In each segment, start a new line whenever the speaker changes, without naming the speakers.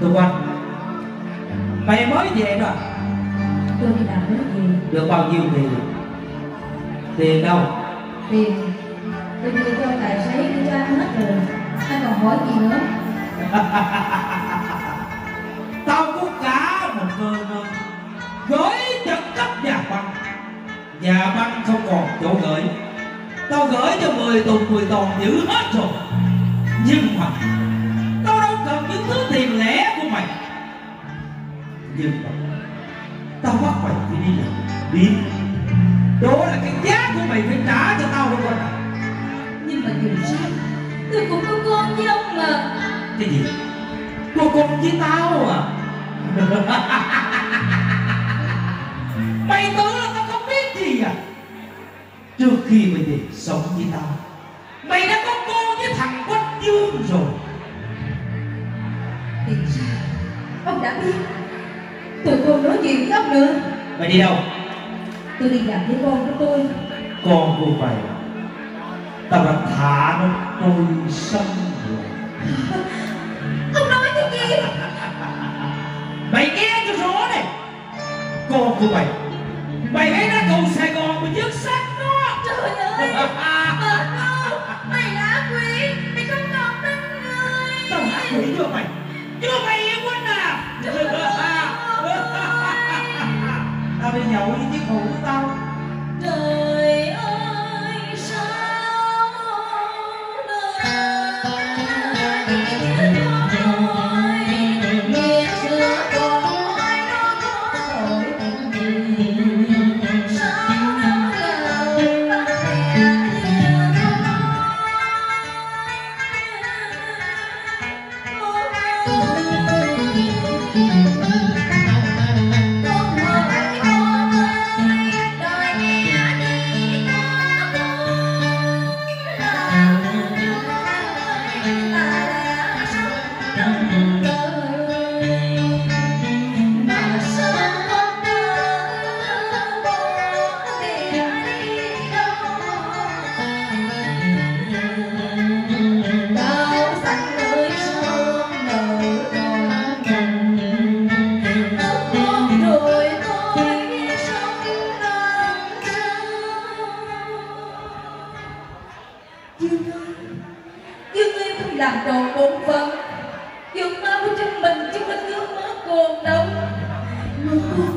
Tùng Quanh Mày mới về đó à?
Tôi đi làm rất nhiều
Được bao nhiêu tiền? Tiền đâu?
Tiền. Tôi đưa cho tài xế đi cho anh hết rồi. Anh còn hỏi gì nữa?
Tao có cả một cơ ngân Gửi dẫn cấp nhà băng. Nhà băng không còn chỗ gửi. Tao gửi cho 10 tuần 10 tòn giữ hết rồi. Nhưng mà Tao đâu cần những thứ tiền lẻ Nhưng mà Tao bắt mày phải đi làm Đi Đó là cái giá của mày phải trả cho tao đâu con à
Nhưng mà dù sao Tôi cũng có con với ông mà.
Cái gì? Cô con với tao à? Mày tưởng là tao không biết gì à? Trước khi mày về sống với tao Mày đã có con với thằng Quách Dương rồi.
Thì sao? Ông đã biết Tôi không nói chuyện với ông nữa.
Mày đi đâu?
Tôi đi gặp với con của tôi.
Con của mày. Tao đã thả nó trôi sông rồi
Ông nói cái gì?
Mày nghe cho rõ này. Con của mày. Mày hãy ra cầu Sài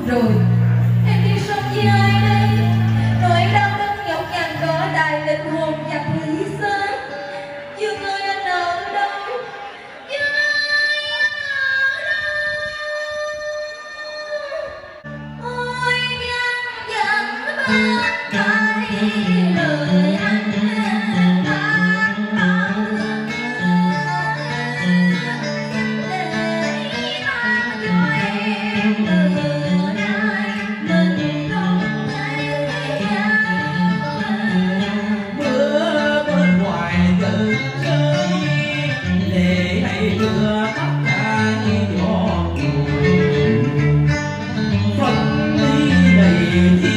rồi Em đi sống với ai đây? Nỗi đau đớn nhọc nhằn cỡ đài linh hồn chặt lý sơn Dương ơi anh ở đâu? Dương ơi anh ở đâu? Ôi nhân dân bên tay lời Thank you.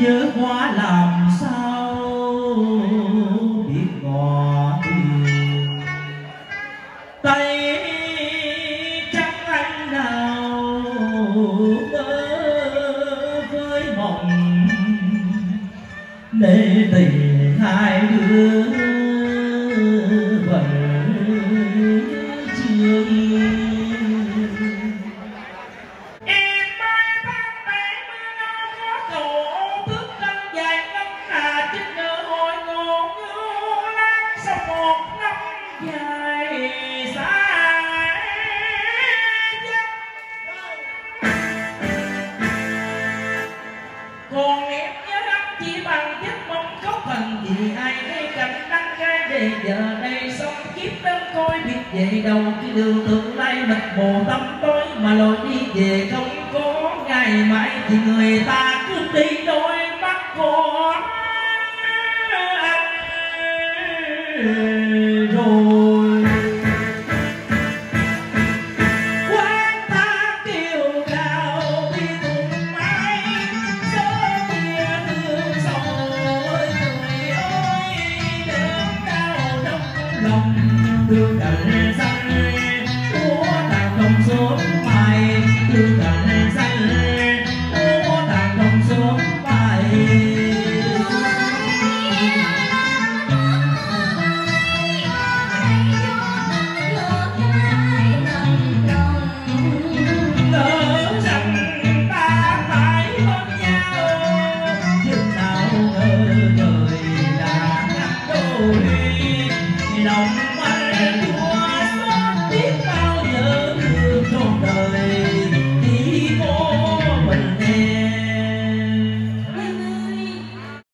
nhớ
quá làm sao biết ngỏ tay trắng anh nào mơ với mộng để Tôi biết về đâu cái đường tương lai mịt bồ tâm tôi mà lối đi về không có ngày mai thì người ta cứ đi đôi mắt của anh lòng đường đần sắc